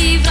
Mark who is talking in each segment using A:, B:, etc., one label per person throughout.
A: leave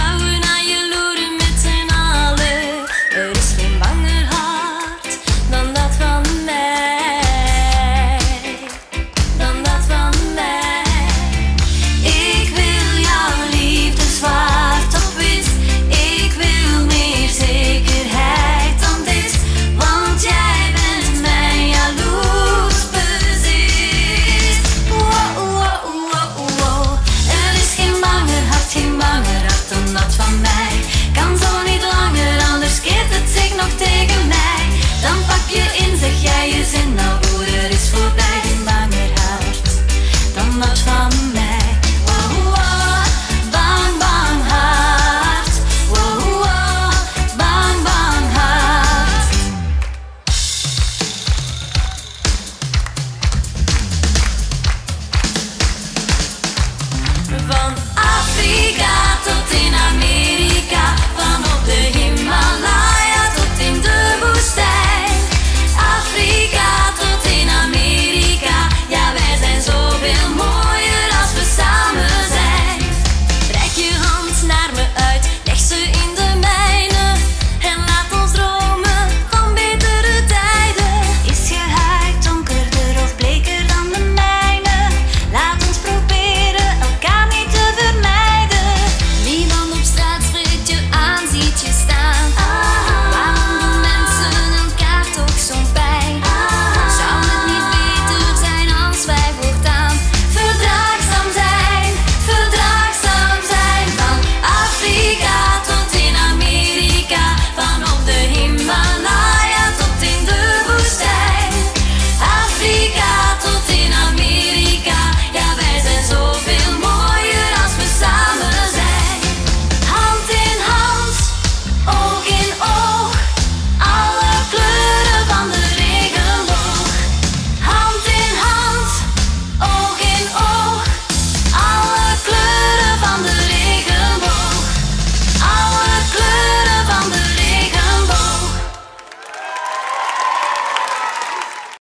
A: Liga.